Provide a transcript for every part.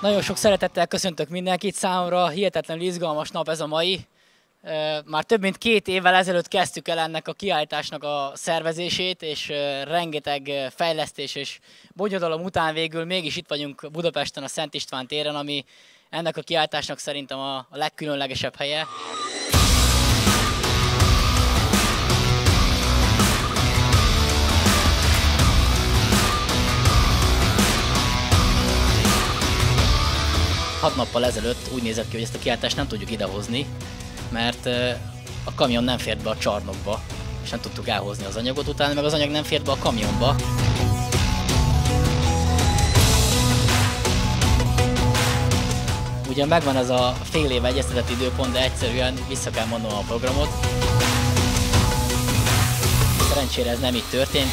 Nagyon sok szeretettel köszöntök mindenkit, számomra hihetetlenül izgalmas nap ez a mai. Már több mint két évvel ezelőtt kezdtük el ennek a kiállításnak a szervezését, és rengeteg fejlesztés és bonyodalom után végül mégis itt vagyunk Budapesten a Szent István téren, ami ennek a kiállításnak szerintem a legkülönlegesebb helye. Hat nappal ezelőtt úgy nézett ki, hogy ezt a kiáltást nem tudjuk idehozni, mert a kamion nem fért be a csarnokba, és nem tudtuk elhozni az anyagot, utána meg az anyag nem fért be a kamionba. Ugyan megvan ez a fél év egyeztetett időpont, de egyszerűen vissza kell mondanom a programot. Szerencsére ez nem így történt.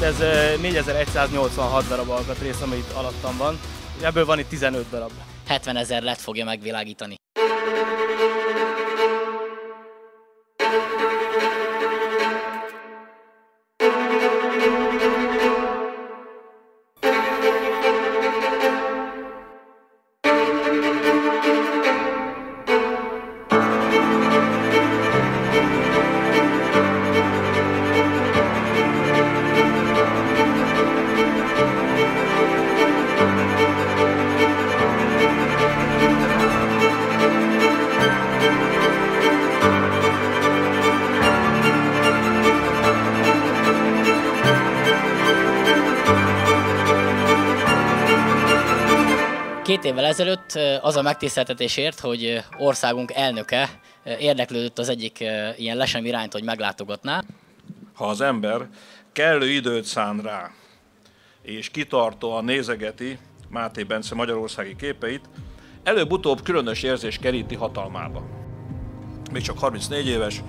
Hát ez 4186 darab alkatrész, ami itt alattam van. Ebből van itt 15 darab. 70 ezer lett fogja megvilágítani. Két évvel ezelőtt az a megtiszteltetésért, hogy országunk elnöke érdeklődött az egyik ilyen lesem irányt, hogy meglátogatná. Ha az ember kellő időt szán rá, és kitartóan nézegeti Máté Bence magyarországi képeit, előbb-utóbb különös érzés keríti hatalmába. Még csak 34 éves,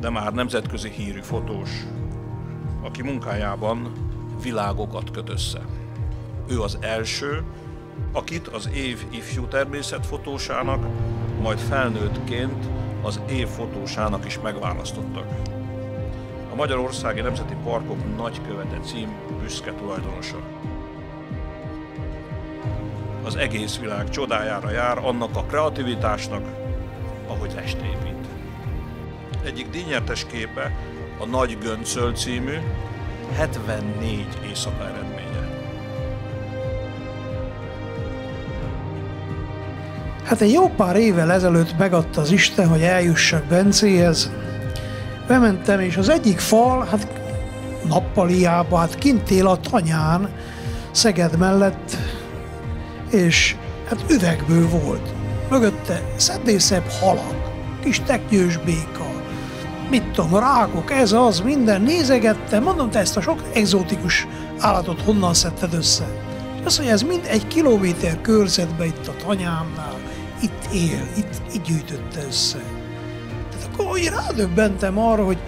de már nemzetközi hírű fotós, aki munkájában világokat köt össze. Ő az első, akit az év ifjú természetfotósának, majd felnőttként az év fotósának is megválasztottak. Magyarországi Nemzeti Parkok nagykövete cím büszke tulajdonosa. Az egész világ csodájára jár annak a kreativitásnak, ahogy épít. Egyik díjnyertes képe a Nagy Göncöl című 74 éjszaka eredmény. Hát egy jó pár évvel ezelőtt megadta az Isten, hogy eljussak Bencéhez. Bementem, és az egyik fal, hát nappaliába, hát kint él a tanyán, Szeged mellett, és hát üvegből volt. Mögötte szebb halak, kis teknyős béka, mit tudom, rákok, ez az, minden, nézegettem, mondom, te ezt a sok egzotikus állatot honnan szedted össze? És azt mondja, ez mind egy kilométer körzetbe itt a tanyámnál, itt él, itt, itt gyűjtötte össze. Tehát akkor úgy rádöbbentem arra, hogy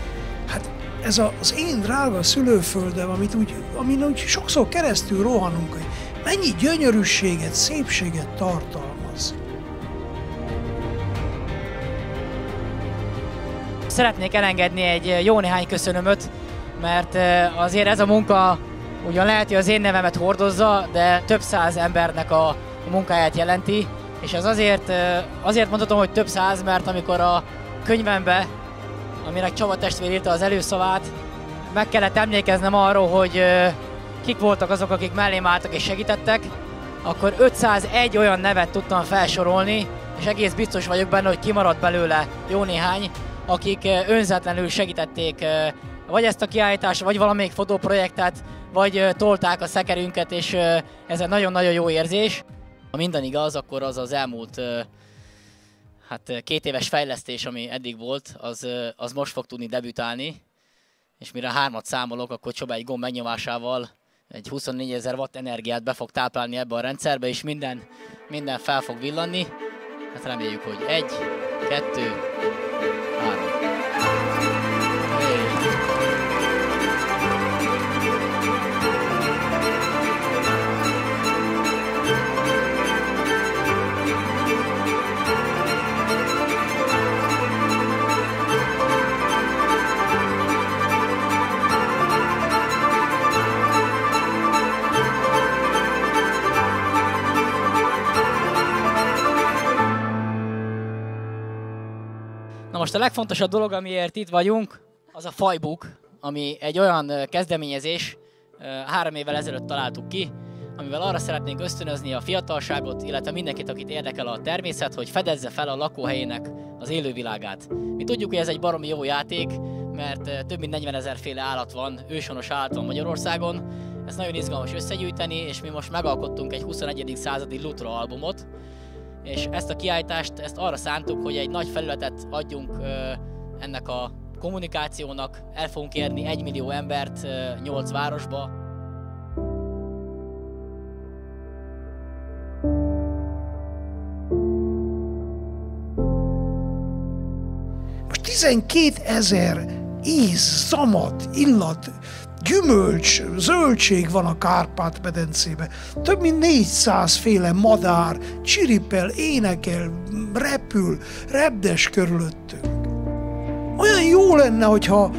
hát ez az én drága szülőföldem, amit úgy, amin úgy sokszor keresztül rohanunk, hogy mennyi gyönyörűséget, szépséget tartalmaz. Szeretnék elengedni egy jó néhány köszönömöt, mert azért ez a munka ugyan lehet, hogy az én nevemet hordozza, de több száz embernek a munkáját jelenti, és ez azért, azért mondhatom, hogy több száz, mert amikor a könyvembe, aminek Csaba testvér írta az előszavát, meg kellett emlékeznem arról, hogy kik voltak azok, akik mellém álltak és segítettek, akkor 501 olyan nevet tudtam felsorolni, és egész biztos vagyok benne, hogy kimaradt belőle jó néhány, akik önzetlenül segítették vagy ezt a kiállítást, vagy valamelyik fotóprojektet, vagy tolták a szekerünket, és ez egy nagyon-nagyon jó érzés. Ha minden igaz, akkor az az elmúlt hát két éves fejlesztés, ami eddig volt, az, az most fog tudni debütálni, és mire hármat számolok, akkor Csoba egy gomb megnyomásával egy 24 ezer watt energiát be fog táplálni ebbe a rendszerbe, és minden, minden fel fog villanni. Hát reméljük, hogy egy, kettő, most a legfontosabb dolog, amiért itt vagyunk, az a Fajbuk, ami egy olyan kezdeményezés, három évvel ezelőtt találtuk ki, amivel arra szeretnénk ösztönözni a fiatalságot, illetve mindenkit, akit érdekel a természet, hogy fedezze fel a lakóhelyének az élővilágát. Mi tudjuk, hogy ez egy baromi jó játék, mert több mint 40 ezer féle állat van, ősonos állat van Magyarországon. Ez nagyon izgalmas összegyűjteni, és mi most megalkottunk egy 21. századi Lutra albumot, és ezt a kiállítást ezt arra szántuk, hogy egy nagy felületet adjunk ennek a kommunikációnak, el fogunk érni 1 millió embert 8 városba, Most 12 ezer íz, zamat, illat, gyümölcs, zöldség van a Kárpát-medencében. Több mint 400 féle madár csiripel, énekel, repül, repdes körülöttünk. Olyan jó lenne, hogyha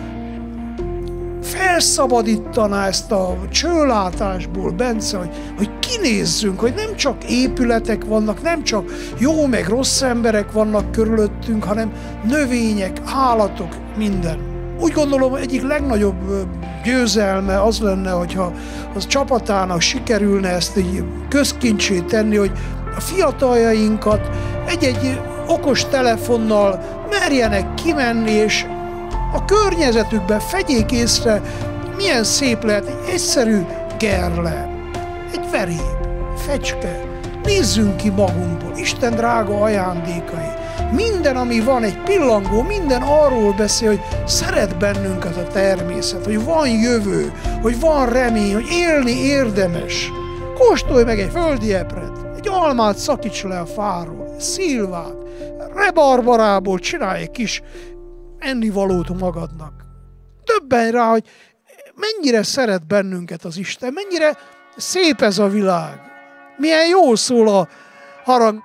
felszabadítaná ezt a csőlátásból, Bence, hogy, hogy kinézzünk, hogy nem csak épületek vannak, nem csak jó meg rossz emberek vannak körülöttünk, hanem növények, állatok, minden. Úgy gondolom, egyik legnagyobb győzelme az lenne, hogyha az csapatának sikerülne ezt így közkincsé tenni, hogy a fiataljainkat egy-egy okos telefonnal merjenek kimenni, és a környezetükben fegyék észre, milyen szép lehet egy egyszerű gerle, egy veréb, fecske. Nézzünk ki magunkból, Isten drága ajándékai. Minden, ami van, egy pillangó, minden arról beszél, hogy szeret bennünket a természet, hogy van jövő, hogy van remény, hogy élni érdemes. Kóstolj meg egy földi epret, egy almát szakíts le a fáról, szilvát, rebarbarából csinálj egy kis ennivalót magadnak. Többen rá, hogy mennyire szeret bennünket az Isten, mennyire szép ez a világ. Milyen jó szól a harang